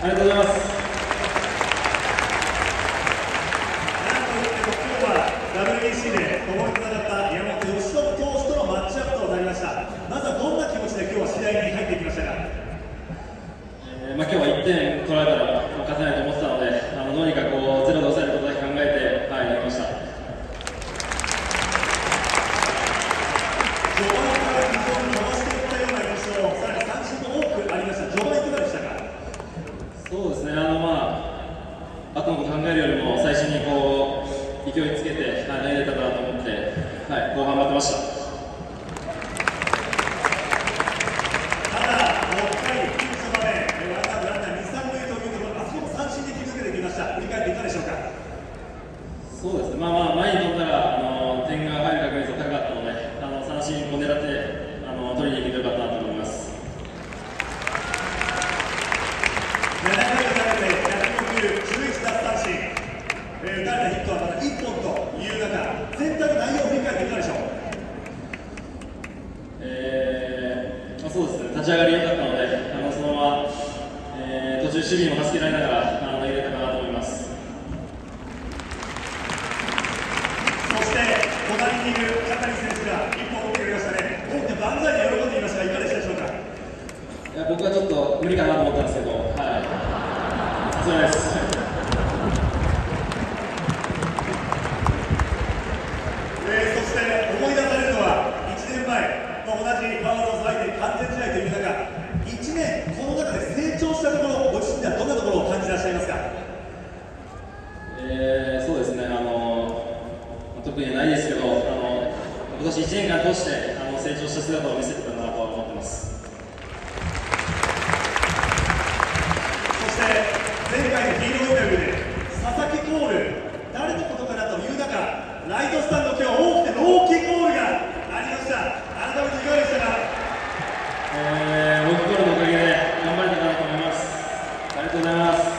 ありがとうございますなんといっても今日は WBC で共に戦った山本由伸投手とのマッチアップとなりましたまずはどんな気持ちで今日は試合に入っていきましたかえーまあ、今日は1点取られたらもう勝てないと思ってたのであのどうにかこうゼロで抑えることだけ考えて、はい、やりました序盤から非常に回していったような印象さらに三振も多くありました序盤いかがでしたかそうですねあのまあ後のこと考えるよりも最初にこう勢いつけて、はい、投げれたかなと思って、はい、後半待ってましたただ6回ピンチの場面ワンアウトランナー二三塁というところあそこも三振で切り抜けてきました振り返っていかがでしょうか？そうですね、まあまあ、前に飛んだらあの点が入る確率が高かったので、あの三振を狙ってあの取りに行けてよかったなと思います。7回を投げて106、11奪三振、えー、打たれたヒットはまだ1本という中、全体の内容を振り返っていかがでしょうえーまあ、そうですね、立ち上がり良かったので、あのそのまま、えー途中、守備も助けられながらあの投げれたかなと思います。そして隣にいる片谷選手が1本打ってくれましたね、大きな万歳で喜んでいましたが、いかがでしたでしょうか？いや僕はちょっと無理かなと思ったんですけど、はい、さすがです。えーそして思い出されるのは1年前、まあ、同じバファローズ相手に完全試合という中、1年、この中で成長したところ、ご自身ではどんなところを感じてらっしゃいますか。えーそうですね、あのまあ特にないですけど、あの今年1年間通してあの成長した姿を見せてたなとは思ってます。そして前回のヒーローインタビューで佐々木コール、誰のことかなという中、ライトスタンド、今日大きな朗希コールがありました。改めていかがでしたか。えー、僕ゴールのおかげで頑張れたかなと思います。ありがとうございます。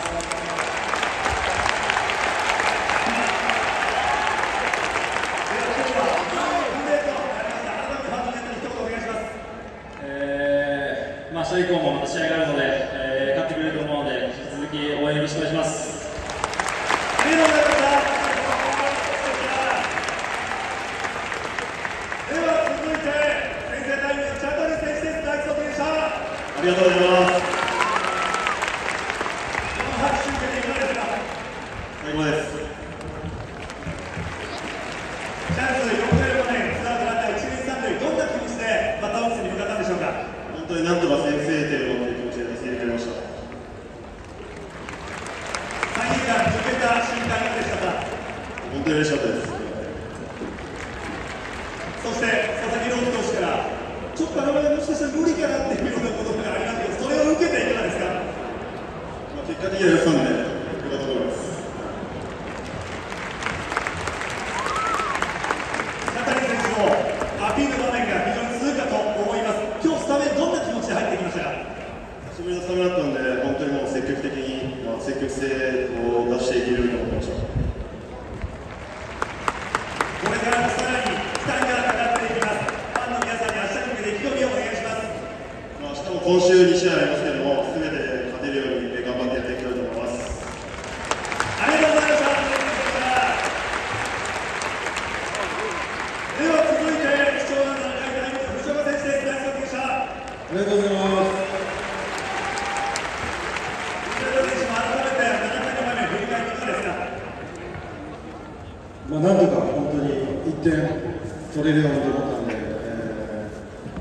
では今日は運命となりました。改めてファンの皆さんに一言お願いします。えー、まあ明日以降もまた試合があるので、えー、勝ってくれると思うので、引き続き応援よろしくお願いします。ありがとうございました。では続いて先制タイムのチャンタリ選手です。ナイスオープンでした。ありがとうございます。この拍手受けていかがですか。最高です。チャンス4回の場面、ツーアウトランナー一塁三塁、どんな気持ちでバッターボックスに向かったんでしょうか。本当になんとか先制点をという気持ちで先制点をました。三人が抜けた瞬間いかがでしたか。優勝です。そして佐々木朗希投手からちょっとあの場面もしかしたら無理かなっていうようなことがありますけど、それを受けていかがですか。まあ、結果的には予算でよかったと思います。中谷選手もアピールの場面が非常に続くかと思います。今日スタメンどんな気持ちで入ってきましたか。久しぶりのスタメンだったんで、本当にもう積極的に、まあ、積極性を出していけるように思ってました。これからもさらに期待がかかっていきます。ファンの皆さんに明日に向けて意気込みをお願いします。まあ、明日も今週2試合ありますけども、すべて勝てるように頑張ってやっていきたいと思います。ありがとうございました。では続いて貴重な7回タイムの藤岡選手です。ナイスバッティングでした。ありがとうございます。藤岡選手も改めて7回の場面振り返っていかがです。まあ、なんとか本当に1点取れるようにと思ったので、えー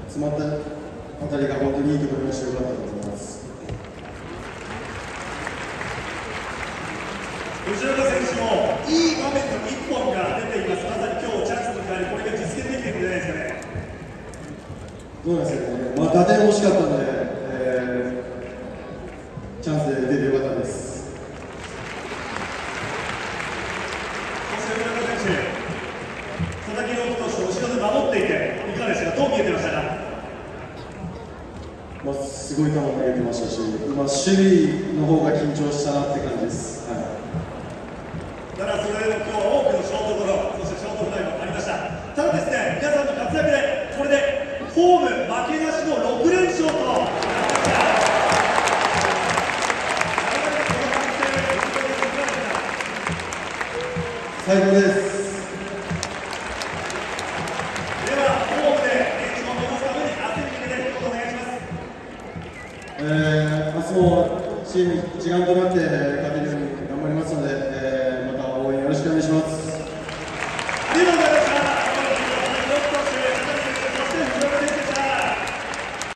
詰まった当たりが本当にいいところにしてよかったと思います。藤岡選手もいい場面の1本が出ています。まさに今日チャンスの代わりこれが実現できてるんじゃないですかね。どうなんですかね、まあ、打点欲しかったんで、すごい球投げてましたし、まあ、守備の方が緊張したなって感じです。だそれ今日多くのショート、そしてショートフライもありました。ただですね、皆さんの活躍で、これでホーム負けなしの6連勝と。最後です。チーム一丸となって勝てるように頑張りますので、えー、また応援よろしくお願いします。